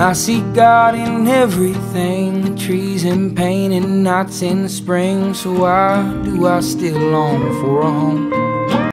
I see God in everything trees and pain and nights in the spring. So why do I still long for a home?